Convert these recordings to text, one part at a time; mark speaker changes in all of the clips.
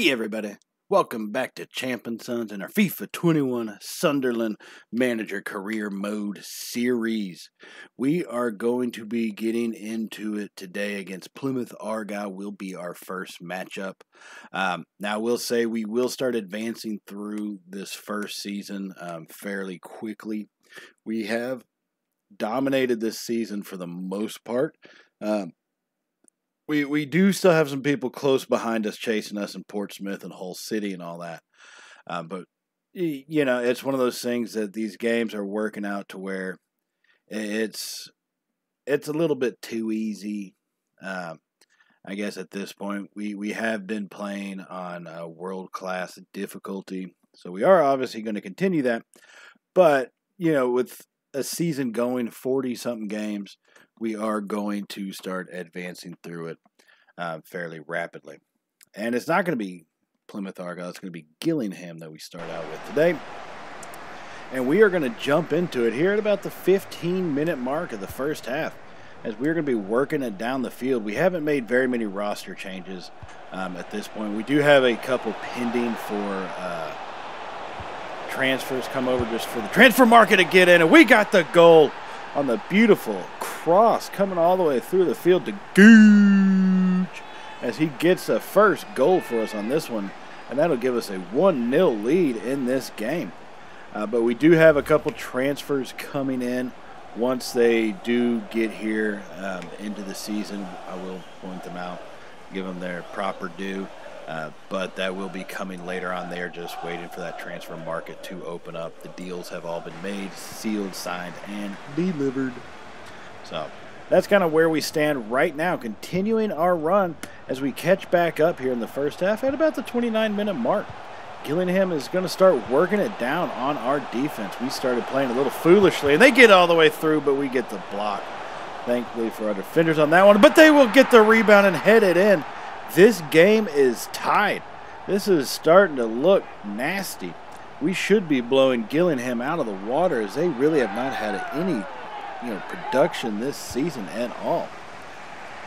Speaker 1: Hey everybody, welcome back to Champ and Sons and our FIFA 21 Sunderland Manager Career Mode Series. We are going to be getting into it today against Plymouth Argyle will be our first matchup. Um, now we'll say we will start advancing through this first season um, fairly quickly. We have dominated this season for the most part. Um, we we do still have some people close behind us chasing us in Portsmouth and Hull City and all that. Um, but you know, it's one of those things that these games are working out to where it's it's a little bit too easy. Um, I guess at this point we we have been playing on a world class difficulty, so we are obviously going to continue that. But you know, with a season going forty something games, we are going to start advancing through it uh, fairly rapidly. And it's not going to be Plymouth Argyle, it's going to be Gillingham that we start out with today. And we are going to jump into it here at about the 15 minute mark of the first half as we're going to be working it down the field. We haven't made very many roster changes um, at this point. We do have a couple pending for uh, transfers come over just for the transfer market to get in. And we got the goal on the beautiful cross coming all the way through the field to Gooch as he gets a first goal for us on this one. And that'll give us a 1 0 lead in this game. Uh, but we do have a couple transfers coming in. Once they do get here um, into the season, I will point them out, give them their proper due. Uh, but that will be coming later on. They're just waiting for that transfer market to open up. The deals have all been made, sealed, signed, and delivered. So that's kind of where we stand right now, continuing our run as we catch back up here in the first half at about the 29 minute mark. Gillingham is going to start working it down on our defense. We started playing a little foolishly, and they get all the way through, but we get the block. Thankfully for our defenders on that one, but they will get the rebound and head it in. This game is tied. This is starting to look nasty. We should be blowing Gillingham out of the water as they really have not had any you know, production this season at all.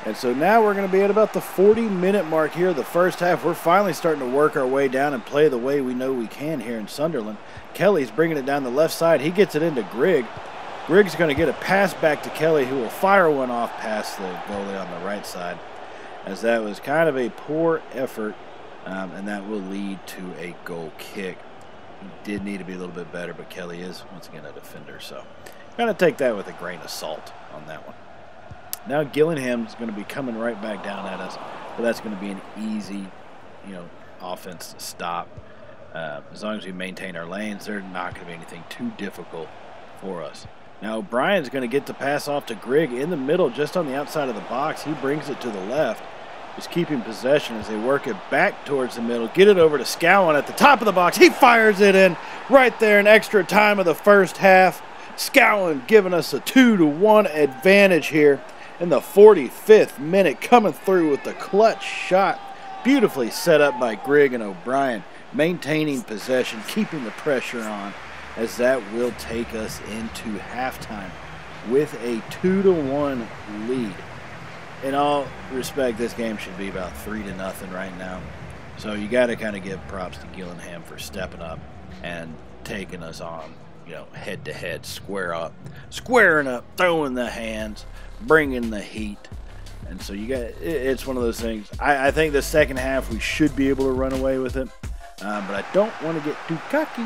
Speaker 1: And so now we're going to be at about the 40 minute mark here, the first half. We're finally starting to work our way down and play the way we know we can here in Sunderland. Kelly's bringing it down the left side. He gets it into Grigg. Grigg's going to get a pass back to Kelly, who will fire one off past the goalie on the right side as that was kind of a poor effort, um, and that will lead to a goal kick. He did need to be a little bit better, but Kelly is, once again, a defender, so kind of take that with a grain of salt on that one. Now Gillingham's going to be coming right back down at us, but that's going to be an easy, you know, offense to stop. Uh, as long as we maintain our lanes, they're not going to be anything too difficult for us. Now Brian's going to get the pass off to Grigg in the middle, just on the outside of the box. He brings it to the left is keeping possession as they work it back towards the middle. Get it over to Scowen at the top of the box. He fires it in right there in extra time of the first half. Scowen giving us a 2 to 1 advantage here in the 45th minute, coming through with the clutch shot. Beautifully set up by Grigg and O'Brien, maintaining possession, keeping the pressure on, as that will take us into halftime with a 2 to 1 lead in all respect, this game should be about three to nothing right now. So you got to kind of give props to Gillingham for stepping up and taking us on, you know, head to head, square up, squaring up, throwing the hands, bringing the heat. And so you got it's one of those things. I, I think the second half we should be able to run away with it, uh, but I don't want to get too cocky.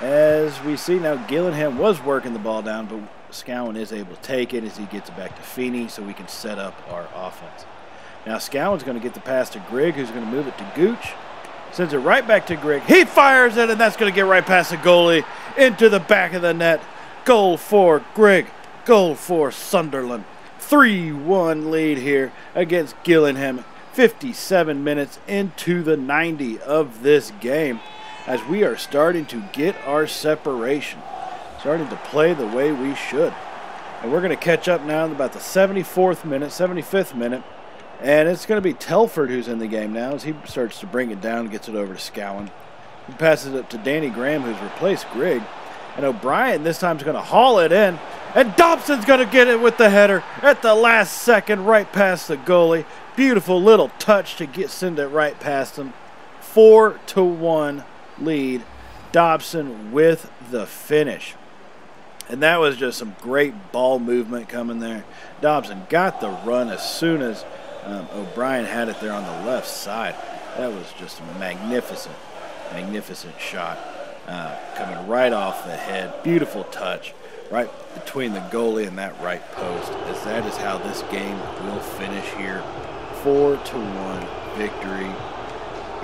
Speaker 1: As we see now, Gillingham was working the ball down, but Scowen is able to take it as he gets it back to Feeney so we can set up our offense. Now Scowen's going to get the pass to Grigg, who's going to move it to Gooch. Sends it right back to Grigg. He fires it, and that's going to get right past the goalie into the back of the net. Goal for Grigg. Goal for Sunderland. 3 1 lead here against Gillingham. 57 minutes into the 90 of this game as we are starting to get our separation starting to play the way we should. And we're going to catch up now in about the 74th minute, 75th minute. And it's going to be Telford who's in the game now as he starts to bring it down gets it over to Scowen. He passes it up to Danny Graham, who's replaced Grigg. And O'Brien this time is going to haul it in. And Dobson's going to get it with the header at the last second, right past the goalie. Beautiful little touch to get send it right past him. 4 to 1 lead. Dobson with the finish. And that was just some great ball movement coming there. Dobson got the run as soon as um, O'Brien had it there on the left side. That was just a magnificent, magnificent shot uh, coming right off the head. Beautiful touch right between the goalie and that right post. As that is how this game will finish here. Four to one victory.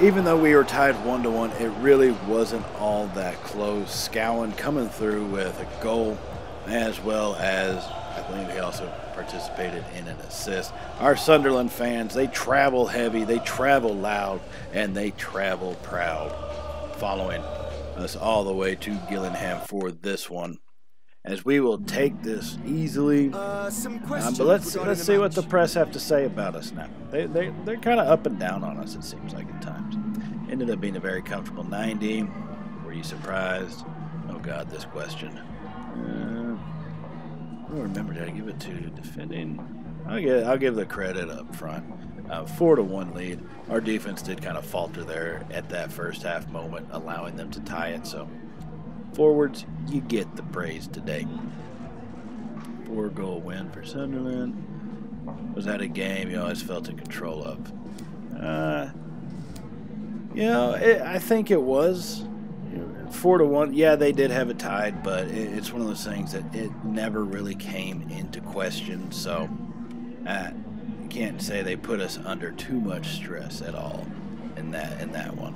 Speaker 1: Even though we were tied one to one, it really wasn't all that close. Scowen coming through with a goal as well as I believe he also participated in an assist. Our Sunderland fans, they travel heavy, they travel loud, and they travel proud, following us all the way to Gillingham for this one. As we will take this easily, uh, um, but let's let's see what the press have to say about us now. They they they're kind of up and down on us. It seems like. Ended up being a very comfortable 90. Were you surprised? Oh God, this question. Uh, I don't remember. Did I give it to defending? I'll give, I'll give the credit up front. Uh, four to one lead. Our defense did kind of falter there at that first half moment, allowing them to tie it. So, forwards, you get the praise today. Four goal win for Sunderland. Was that a game you always felt in control of? Uh, you know, it, I think it was four to one. Yeah, they did have it tied, but it, it's one of those things that it never really came into question. So I can't say they put us under too much stress at all in that in that one.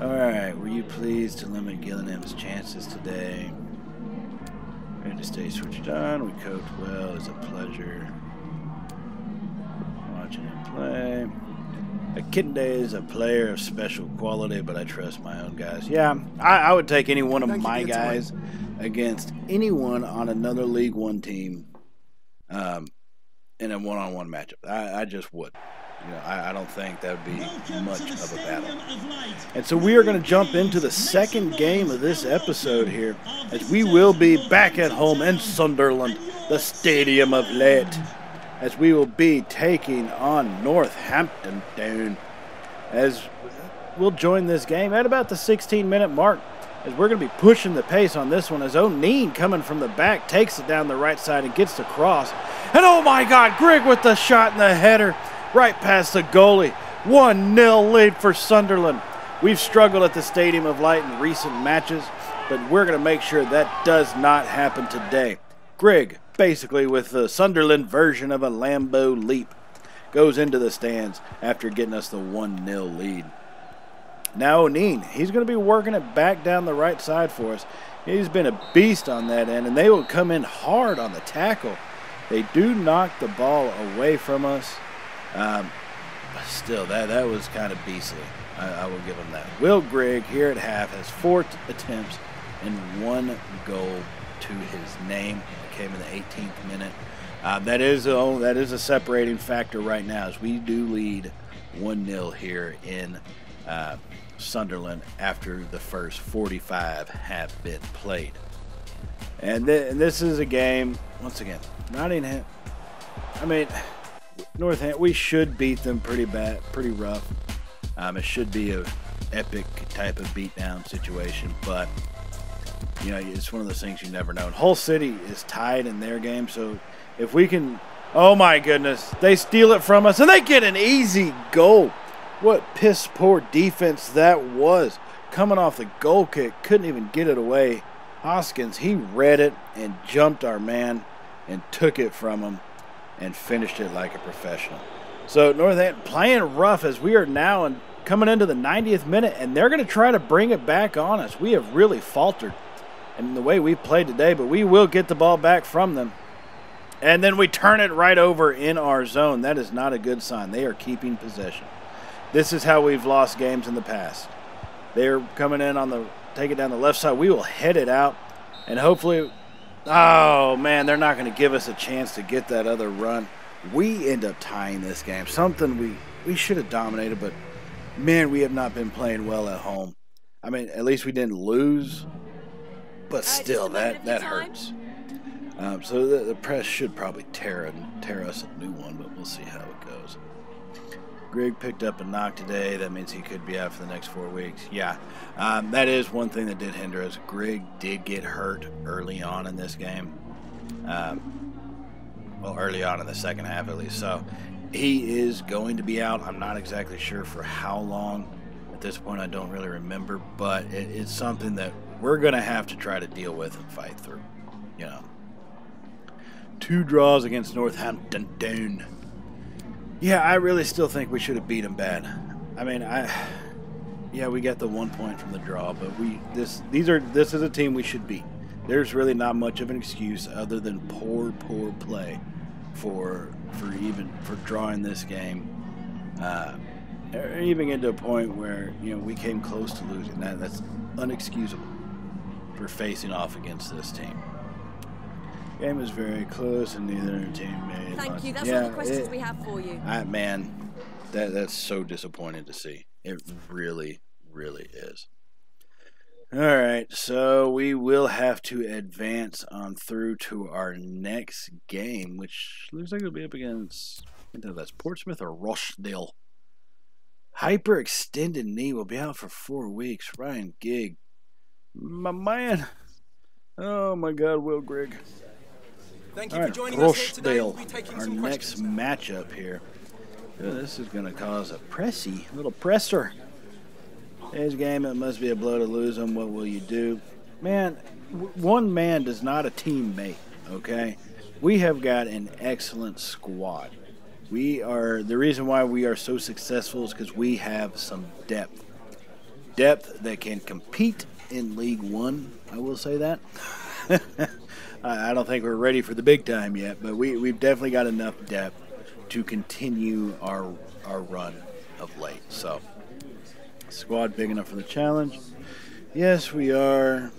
Speaker 1: All right, were you pleased to limit Gillingham's chances today? Ready to stay switched on. We coached well. It's a pleasure watching him play. Kinde is a player of special quality, but I trust my own guys. Yeah, I, I would take any one of Thank my guys against anyone on another League One team um, in a one-on-one matchup. I, I just would. You know, I, I, don't think that would be Welcome much of a battle. And so we are going to jump into the second game of this episode here, as we will be back at home in Sunderland, the Stadium of Light as we will be taking on Northampton Town as we'll join this game at about the 16 minute mark as we're going to be pushing the pace on this one as O'Neill coming from the back takes it down the right side and gets the cross. And oh my God, Grigg with the shot and the header right past the goalie. 1 0 lead for Sunderland. We've struggled at the Stadium of Light in recent matches, but we're going to make sure that does not happen today. Grigg basically with the Sunderland version of a Lambo leap. Goes into the stands after getting us the 1 0 lead. Now O'Neill, he's going to be working it back down the right side for us. He's been a beast on that end, and they will come in hard on the tackle. They do knock the ball away from us. Um, but still, that, that was kind of beastly. I, I will give him that. Will Grigg, here at half, has four attempts and one goal to his name came in the 18th minute. Uh, that is a, that is a separating factor right now as we do lead 1 0 here in uh, Sunderland after the first 45 have been played. And, th- and, this is a game, once again, Nottingham. I mean, Northampton, we should beat them pretty bad, pretty rough. Um, it should be a epic type of beatdown situation, but you know, it's one of those things you never know. And Hull City is tied in their game, so if we can, oh my goodness, they steal it from us and they get an easy goal. What piss poor defense that was. Coming off the goal kick, couldn't even get it away. Hoskins, he read it and jumped our man and took it from him and finished it like a professional. So Northampton playing rough as we are now and coming into the 90th minute, and they're going to try to bring it back on us. We have really faltered and the way we've played today, but we will get the ball back from them. And then we turn it right over in our zone. That is not a good sign. They are keeping possession. This is how we've lost games in the past. They're coming in on the take it down the left side. We will head it out, and hopefully, oh man, they're not going to give us a chance to get that other run. We end up tying this game. Something we we should have dominated, but man, we have not been playing well at home. I mean, at least we didn't lose but still, that that hurts. Um, so the, the, press should probably tear tear us a new one, but we'll see how it goes. Greg picked up a knock today. That means he could be out for the next four weeks. Yeah, um, that is one thing that did hinder us. Greg did get hurt early on in this game. Um, well, early on in the second half, at least. So he is going to be out. I'm not exactly sure for how long. At this point, I don't really remember, but it, it's something that we're going to have to try to deal with and fight through. You know, two draws against Northampton Town. Yeah, I really still think we should have beat them bad. I mean, I yeah, we got the one point from the draw, but we this these are this is a team we should beat. There's really not much of an excuse other than poor, poor play for for even for drawing this game. Uh, even get to a point where you know we came close to losing. That that's unexcusable for facing off against this team. Game was very close, and neither team made.
Speaker 2: Thank
Speaker 1: much.
Speaker 2: you. That's
Speaker 1: yeah,
Speaker 2: all the questions
Speaker 1: it,
Speaker 2: we have for you.
Speaker 1: I, man, that that's so disappointing to see. It really, really is. All right, so we will have to advance on through to our next game, which looks like it'll be up against. I don't know if that's Portsmouth or Rochdale. Hyperextended knee will be out for four weeks. Ryan Gig, my man. Oh my God, Will Grigg.
Speaker 3: Thank you
Speaker 1: All
Speaker 3: for
Speaker 1: right,
Speaker 3: joining us here today. We'll
Speaker 1: Rochdale,
Speaker 3: be taking
Speaker 1: our
Speaker 3: some
Speaker 1: next
Speaker 3: questions.
Speaker 1: matchup here. Yeah, this is going to cause a pressy, little presser. Today's game, it must be a blow to lose them. What will you do? Man, w- one man does not a teammate, okay? We have got an excellent squad. We are, the reason why we are so successful is because we have some depth. Depth that can compete in League One, I will say that. I don't think we're ready for the big time yet, but we, we've definitely got enough depth to continue our our run of late. So, squad big enough for the challenge? Yes, we are.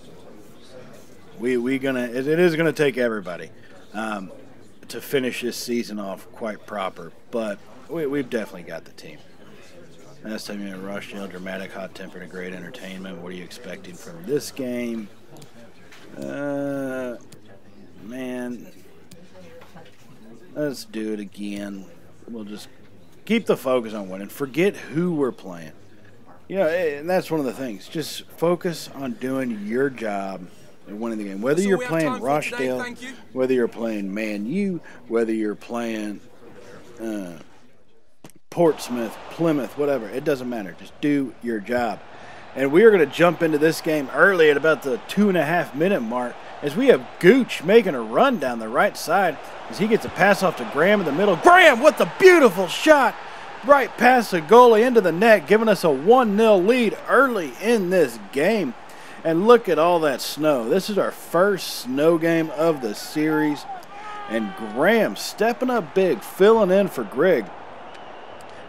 Speaker 1: We we gonna it, it is gonna take everybody um, to finish this season off quite proper, but we, we've definitely got the team. Last time you in Rochdale, dramatic, hot tempered, and great entertainment. What are you expecting from this game? Uh, man, let's do it again. We'll just keep the focus on winning. Forget who we're playing. You know, eh, and that's one of the things. Just focus on doing your job and winning the game. Whether
Speaker 3: all
Speaker 1: you're playing
Speaker 3: for today,
Speaker 1: Rochdale,
Speaker 3: you.
Speaker 1: whether you're playing Man U, whether you're playing uh, Portsmouth, Plymouth, whatever. It doesn't matter. Just do your job. And we are going to jump into this game early at about the two and a half minute mark as we have Gooch making a run down the right side as he gets a pass off to Graham in the middle. Graham what the beautiful shot right past the goalie into the net, giving us a 1 0 lead early in this game. And look at all that snow. This is our first snow game of the series. And Graham stepping up big, filling in for Greg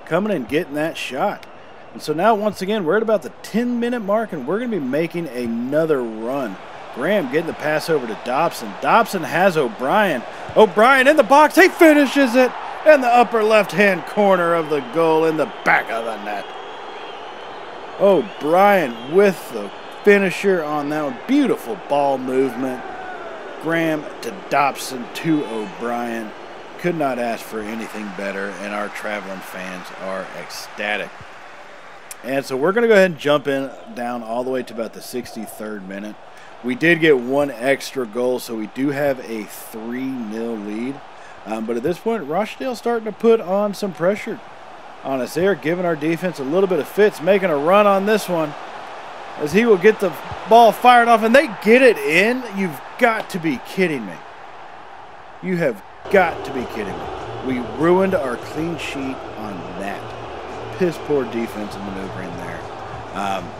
Speaker 1: coming and getting that shot. And so now, once again, we're at about the 10 minute mark, and we're going to be making another run. Graham getting the pass over to Dobson. Dobson has O'Brien. O'Brien in the box. He finishes it in the upper left hand corner of the goal in the back of the net. O'Brien with the finisher on that one. Beautiful ball movement. Graham to Dobson to O'Brien. Could not ask for anything better, and our traveling fans are ecstatic. And so we're going to go ahead and jump in down all the way to about the 63rd minute. We did get one extra goal, so we do have a 3 0 lead. Um, but at this point, Rochdale's starting to put on some pressure on us. They are giving our defense a little bit of fits, making a run on this one as he will get the ball fired off, and they get it in. You've got to be kidding me. You have got to be kidding me. We ruined our clean sheet on that. Piss poor defense and maneuvering there. Um,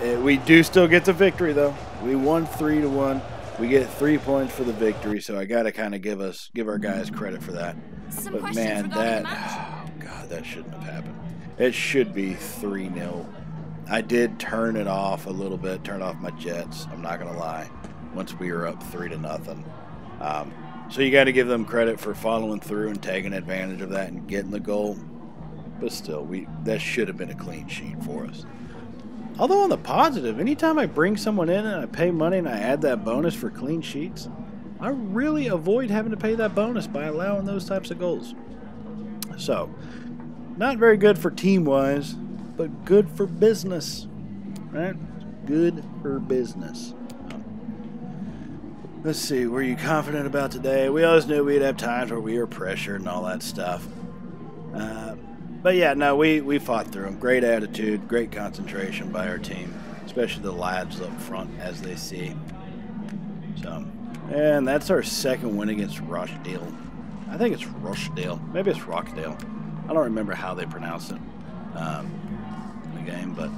Speaker 1: eh, we do still get the victory though. We won three to one. We get three points for the victory, so I got to kind of give us give our guys credit for that.
Speaker 2: Some
Speaker 1: But man, that oh god, that shouldn't have happened. It should be three 0 I did turn it off a little bit, turn off my jets. I'm not gonna lie. Once we were up three to nothing, um, so you got to give them credit for following through and taking advantage of that and getting the goal. But still, we that should have been a clean sheet for us. Although on the positive, anytime I bring someone in and I pay money and I add that bonus for clean sheets, I really avoid having to pay that bonus by allowing those types of goals. So, Not very good for team wise, but good for business. Right? Good for business. Let's see, were you confident about today? We always knew we'd have times where we were pressured and all that stuff. Uh, but yeah, no, we, we fought through them. Great attitude, great concentration by our team, especially the lads up front as they see. So, and that's our second win against Rochdale. I think it's Rochdale. Maybe it's Rockdale. I don't remember how they pronounce it um, in the game, but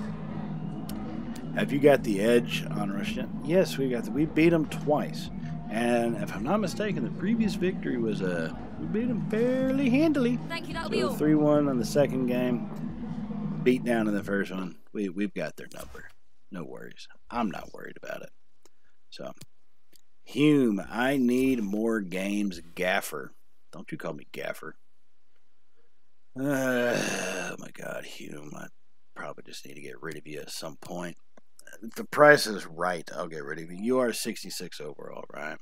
Speaker 1: have you got the edge on Rochdale? Yes, we got. The, we beat them twice, and if I'm not mistaken, the previous victory was a uh, we beat them fairly handily.
Speaker 2: Thank you. That'll
Speaker 1: so
Speaker 2: be all.
Speaker 1: Three one on the second game, beat down in the first one. We we've got their number. No worries. I'm not worried about it. So, Hume, I need more games. Gaffer, don't you call me Gaffer. Uh, oh my God, Hume, I probably just need to get rid of you at some point. The price is right, I'll get rid of you. You are 66 overall, right?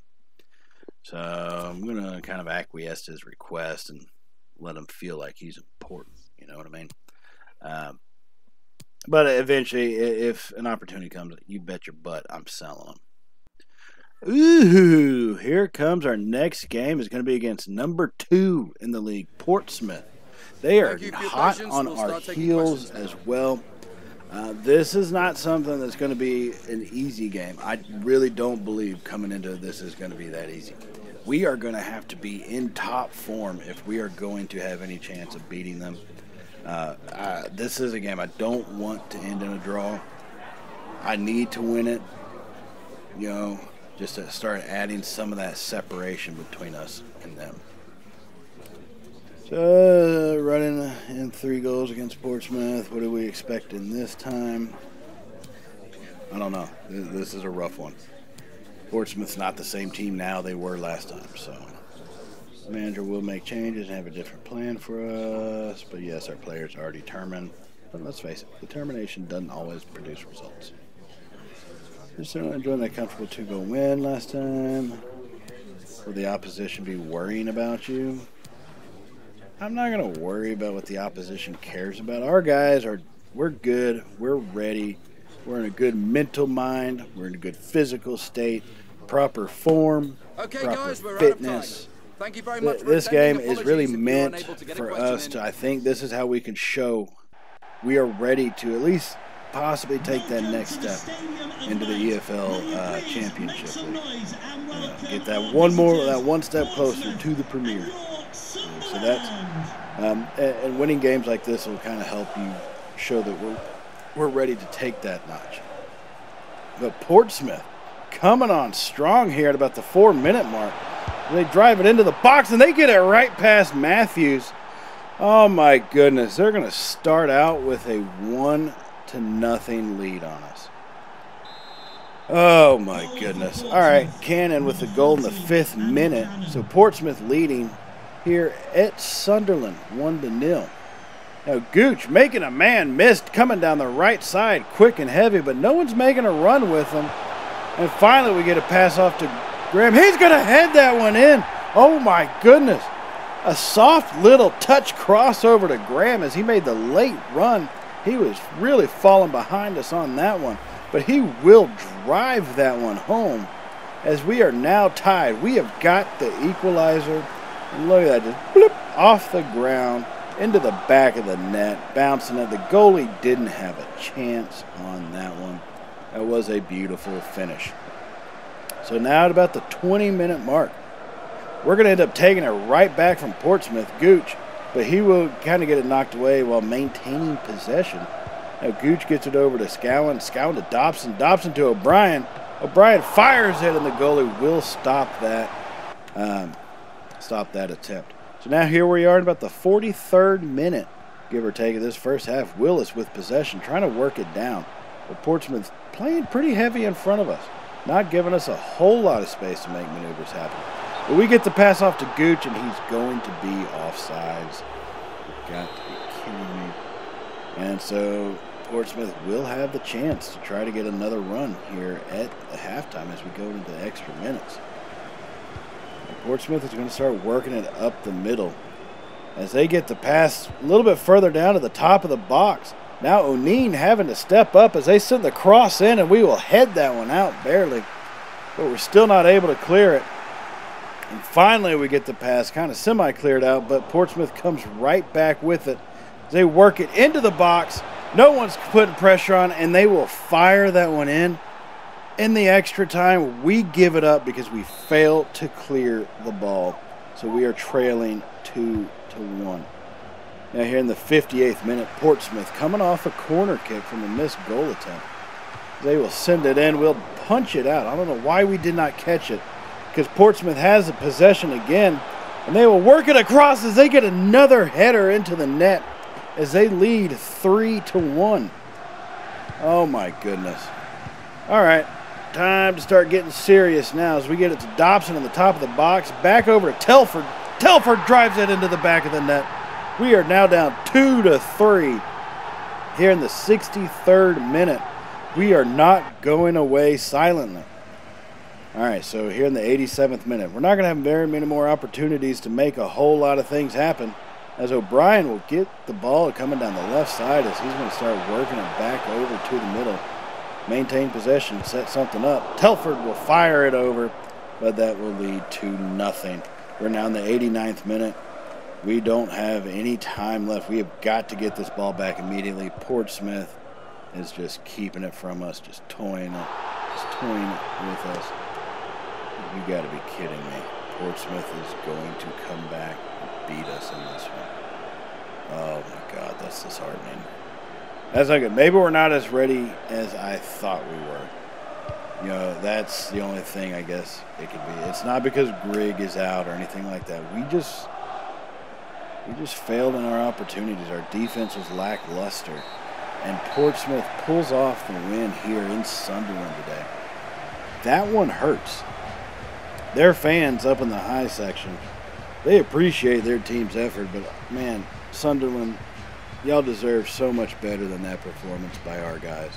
Speaker 1: So I'm going to kind of acquiesce to his request and let him feel like he's important. You know what I mean? Um, but eventually, if an opportunity comes, you bet your butt I'm selling him. Ooh, here comes our next game. Is going to be against number two in the league, Portsmouth. They are hot on our heels as well. Uh, this is not something that's going to be an easy game. I really don't believe coming into this is going to be that easy. We are going to have to be in top form if we are going to have any chance of beating them. Uh, uh, this is a game I don't want to end in a draw. I need to win it. You know, just to start adding some of that separation between us and them. So, uh, running in three goals against Portsmouth. What are we expecting this time? I don't know. This is a rough one. Portsmouth's not the same team now they were last time, so the manager will make changes and have a different plan for us. But yes, our players are determined. But let's face it, determination doesn't always produce results. Just certainly enjoying that comfortable two-goal win last time. Will the opposition be worrying about you? I'm not going to worry about what the opposition cares about. Our guys are, we're good. We're ready. We're in a good mental mind. We're in a good physical state, proper form,
Speaker 3: okay,
Speaker 1: proper
Speaker 3: guys,
Speaker 1: fitness.
Speaker 3: Thank you very much.
Speaker 1: this game is really meant for us to. I think this is how we can show we are ready to at least possibly take that next step into the EFL uh, Championship Uh, get that one more, that one step closer to the Premier. So that's um, and, and winning games like this will kind of help you show that we're we're ready to take that notch. But Portsmouth coming on strong here at about the four minute mark. They drive it into the box and they get it right past Matthews. Oh my goodness, they're going to start out with a one to nothing lead on us. Oh my goodness. All right, Cannon with the goal in the fifth minute. So Portsmouth leading here at Sunderland, one to nil. Now Gooch making a man missed coming down the right side, quick and heavy, but no one's making a run with him. And finally, we get a pass off to Graham. He's going to head that one in. Oh my goodness. A soft little touch crossover to Graham as he made the late run he was really falling behind us on that one, but he will drive that one home as we are now tied. We have got the equalizer. Look at that, just blip off the ground into the back of the net, bouncing it. The goalie didn't have a chance on that one. That was a beautiful finish. So now at about the 20 minute mark, we're going to end up taking it right back from Portsmouth. Gooch but he will kind of get it knocked away while maintaining possession. Now Gooch gets it over to Scowen, Scowen to Dobson, Dobson to O'Brien. O'Brien fires it, and the goalie will stop that, um, stop that attempt. So now here we are in about the 43rd minute, give or take, of this first half. Willis with possession, trying to work it down. But Portsmouth playing pretty heavy in front of us, not giving us a whole lot of space to make maneuvers happen. But we get the pass off to Gooch, and he's going to be offsides. You've got to be kidding me. And so Portsmouth will have the chance to try to get another run here at the halftime as we go into the extra minutes. Portsmouth is going to start working it up the middle. as they get the pass a little bit further down to the top of the box. Now O'Neill having to step up as they send the cross in, and we will head that one out barely. But we're still not able to clear it. And finally, we get the pass kind of semi cleared out, but Portsmouth comes right back with it. They work it into the box. No one's putting pressure on, and they will fire that one in. In the extra time, we give it up because we fail to clear the ball. So we are trailing two to one. Now here in the 58th minute, Portsmouth coming off a corner kick from a missed goal attempt. They will send it in. We'll punch it out. I don't know why we did not catch it because Portsmouth has the possession again. And they will work it across as they get another header into the net as they lead 3 to 1. Oh my goodness. All right. Time to start getting serious now as we get it to Dobson on the top of the box. Back over to Telford. Telford drives it into the back of the net. We are now down 2 to 3 here in the 63rd minute. We are not going away silently. All right, so here in the 87th minute, we're not going to have very many more opportunities to make a whole lot of things happen as O'Brien will get the ball coming down the left side as he's going to start working it back over to the middle. Maintain possession, set something up. Telford will fire it over, but that will lead to nothing. We're now in the 89th minute. We don't have any time left. We have got to get this ball back immediately. Portsmouth is just keeping it from us, just toying it, just toying it with us. You got to be kidding me. Portsmouth is going to come back and beat us in this one. Oh my God, that's disheartening. That's not good. Maybe we're not as ready as I thought we were. You know, that's the only thing I guess it could be. It's not because Grigg is out or anything like that. We just we just failed in our opportunities. Our defense was lackluster. And Portsmouth pulls off the win here in Sunderland today. That one hurts. Their fans up in the high section, they appreciate their team's effort, but man, Sunderland, y'all deserve so much better than that performance by our guys.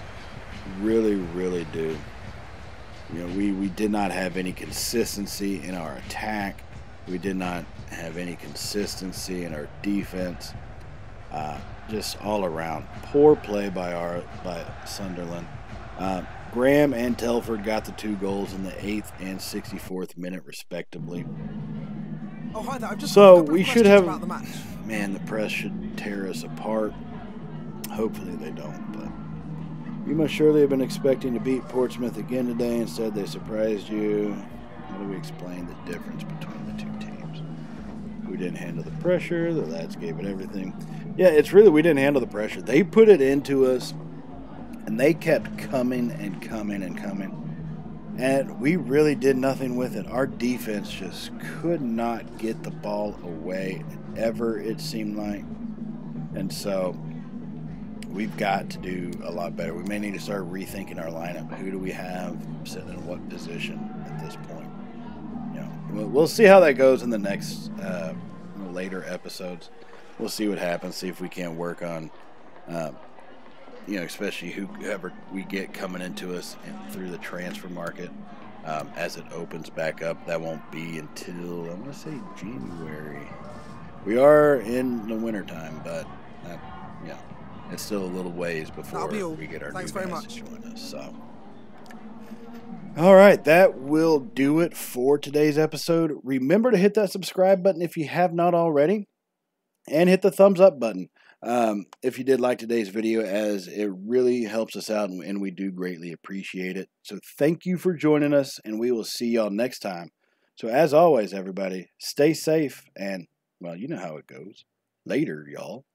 Speaker 1: Really, really do. You know, we, we did not have any consistency in our attack. We did not have any consistency in our defense. Uh, just all around poor play by our by Sunderland. Uh, Graham and Telford got the two goals in the eighth and 64th minute, respectively.
Speaker 3: Oh, hi there. I've just
Speaker 1: So
Speaker 3: got a couple of
Speaker 1: we should have.
Speaker 3: about the match.
Speaker 1: Man, the press should tear us apart. Hopefully they don't, but you must surely have been expecting to beat Portsmouth again today. Instead, they surprised you. How do we explain the difference between the two teams? We didn't handle the pressure. The lads gave it everything. Yeah, it's really we didn't handle the pressure. They put it into us, and they kept coming and coming and coming. And we really did nothing with it. Our defense just could not get the ball away ever, it seemed like. And so we've got to do a lot better. We may need to start rethinking our lineup. Who do we have sitting in what position at this point? You know, we'll, see how that goes in the next uh, later episodes. We'll see what happens. See if we can't work on, uh, you know, especially whoever we get coming into us and through the transfer market um, as it opens back up. That won't be until I'm going to say January. We are in the wintertime, but uh, yeah, it's still a little ways before
Speaker 3: be
Speaker 1: we get our
Speaker 3: Thanks
Speaker 1: new
Speaker 3: very
Speaker 1: guys join us. So. All right, that will do it for today's episode. Remember to hit that subscribe button if you have not already, and hit the thumbs up button um, if you did like today's video, as it really helps us out and, and we do greatly appreciate it. So, thank you for joining us, and we will see y'all next time. So, as always, everybody, stay safe and, well, you know how it goes. Later, y'all.